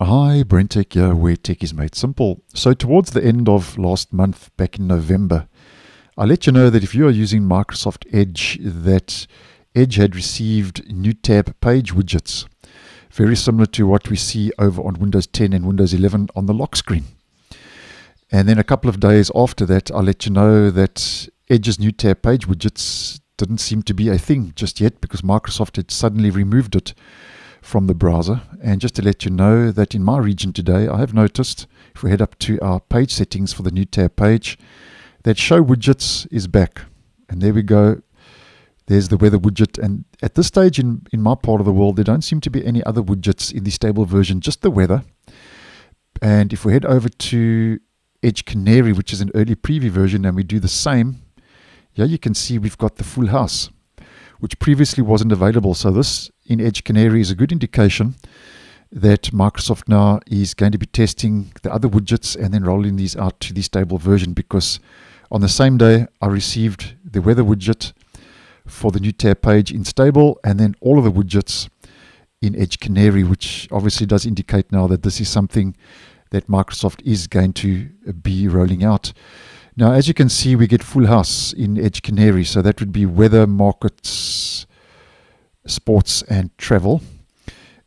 Hi, BrenTech here, where tech is made simple. So, towards the end of last month, back in November, I let you know that if you are using Microsoft Edge, that Edge had received new tab page widgets, very similar to what we see over on Windows 10 and Windows 11 on the lock screen. And then a couple of days after that, I let you know that Edge's new tab page widgets didn't seem to be a thing just yet because Microsoft had suddenly removed it from the browser. And just to let you know that in my region today, I have noticed, if we head up to our page settings for the new tab page, that show widgets is back. And there we go. There's the weather widget. And at this stage in, in my part of the world, there don't seem to be any other widgets in the stable version, just the weather. And if we head over to Edge Canary, which is an early preview version, and we do the same, yeah, you can see we've got the full house which previously wasn't available. So this in Edge Canary is a good indication that Microsoft now is going to be testing the other widgets and then rolling these out to the stable version because on the same day I received the weather widget for the new tab page in stable and then all of the widgets in Edge Canary which obviously does indicate now that this is something that Microsoft is going to be rolling out. Now, as you can see, we get full house in Edge Canary. So that would be weather, markets, sports, and travel.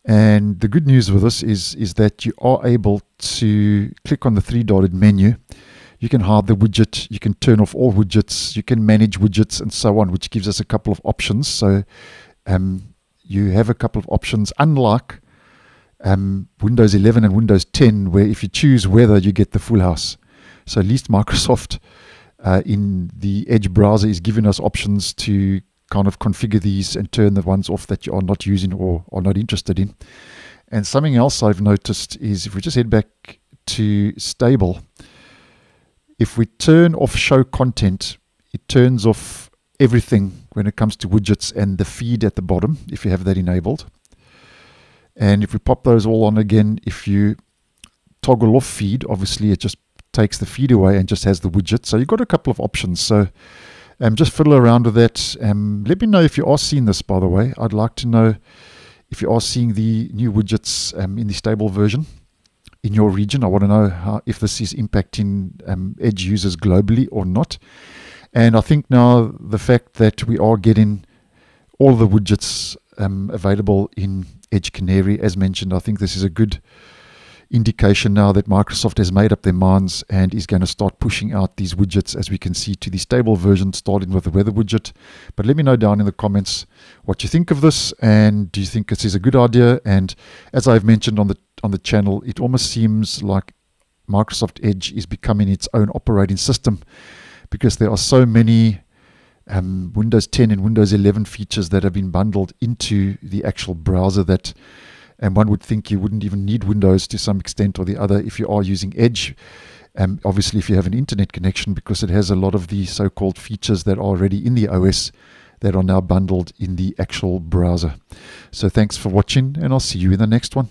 And the good news with this is, is that you are able to click on the three dotted menu. You can hide the widget, you can turn off all widgets, you can manage widgets, and so on, which gives us a couple of options. So um, you have a couple of options, unlike um, Windows 11 and Windows 10, where if you choose weather, you get the full house. So at least Microsoft uh, in the Edge browser is giving us options to kind of configure these and turn the ones off that you are not using or are not interested in. And something else I've noticed is if we just head back to stable, if we turn off show content, it turns off everything when it comes to widgets and the feed at the bottom, if you have that enabled. And if we pop those all on again, if you toggle off feed, obviously it just takes the feed away and just has the widget. So you've got a couple of options. So um, just fiddle around with that. Um, let me know if you are seeing this, by the way. I'd like to know if you are seeing the new widgets um, in the stable version in your region. I want to know how, if this is impacting um, Edge users globally or not. And I think now the fact that we are getting all the widgets um, available in Edge Canary, as mentioned, I think this is a good indication now that Microsoft has made up their minds and is going to start pushing out these widgets, as we can see, to the stable version, starting with the weather widget. But let me know down in the comments what you think of this, and do you think this is a good idea? And as I've mentioned on the on the channel, it almost seems like Microsoft Edge is becoming its own operating system because there are so many um, Windows 10 and Windows 11 features that have been bundled into the actual browser that and one would think you wouldn't even need Windows to some extent or the other if you are using Edge. Um, obviously, if you have an internet connection, because it has a lot of the so called features that are already in the OS that are now bundled in the actual browser. So, thanks for watching, and I'll see you in the next one.